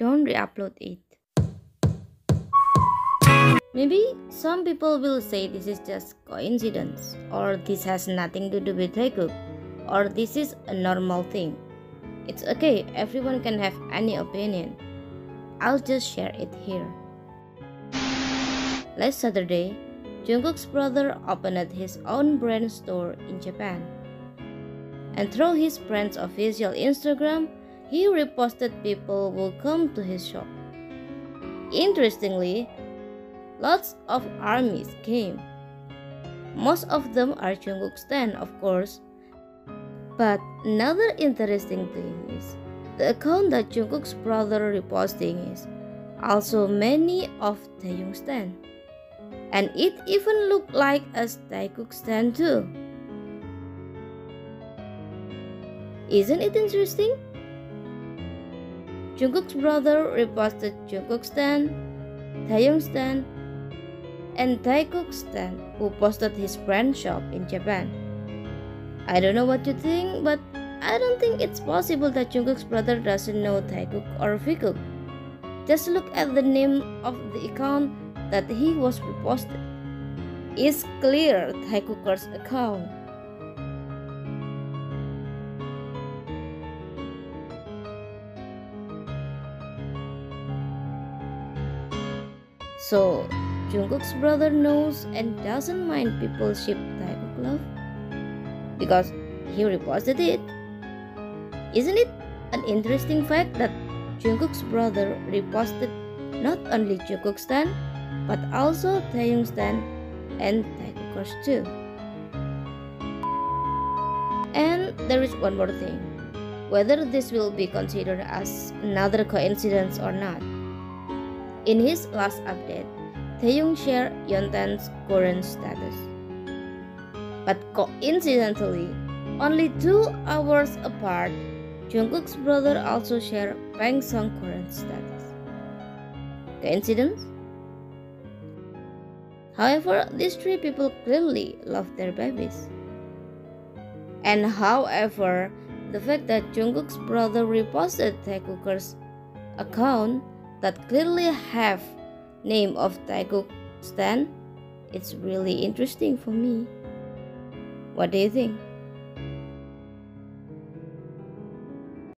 don't re-upload it. Maybe some people will say this is just coincidence or this has nothing to do with Taekook or this is a normal thing. It's okay, everyone can have any opinion. I'll just share it here. Last Saturday, Jungkook's brother opened his own brand store in Japan. And through his brand's official Instagram, he reposted people will come to his shop. Interestingly, lots of armies came. Most of them are Jungkook stan, of course. But another interesting thing is the account that Jungkook's brother reposting is also many of Taehyung stan. And it even looked like a Taekook stan too. Isn't it interesting? Jungkook's brother reposted Jungkook stan, Taehyung stan, and Taekook stan who posted his brand shop in Japan. I don't know what you think, but I don't think it's possible that Jungkook's brother doesn't know Taekook or Vkook. Just look at the name of the account that he was reposted. It's clear Taekook's account. So, Jungkook's brother knows and doesn't mind people ship Taekook love because he reposted it. Isn't it an interesting fact that Jungkook's brother reposted not only Jungkook stan but also Taehyung stan and Taekookers too. And there is one more thing. Whether this will be considered as another coincidence or not. In his last update, Taehyung shared Yeontan's current status. But coincidentally, only two hours apart, Jungkook's brother also shared Bang Sung's current status. Coincidence? However, these three people clearly love their babies. And however, the fact that Jungkook's brother reposted Taekook's account that clearly have name of Taekook Stan, it's really interesting for me. What do you think?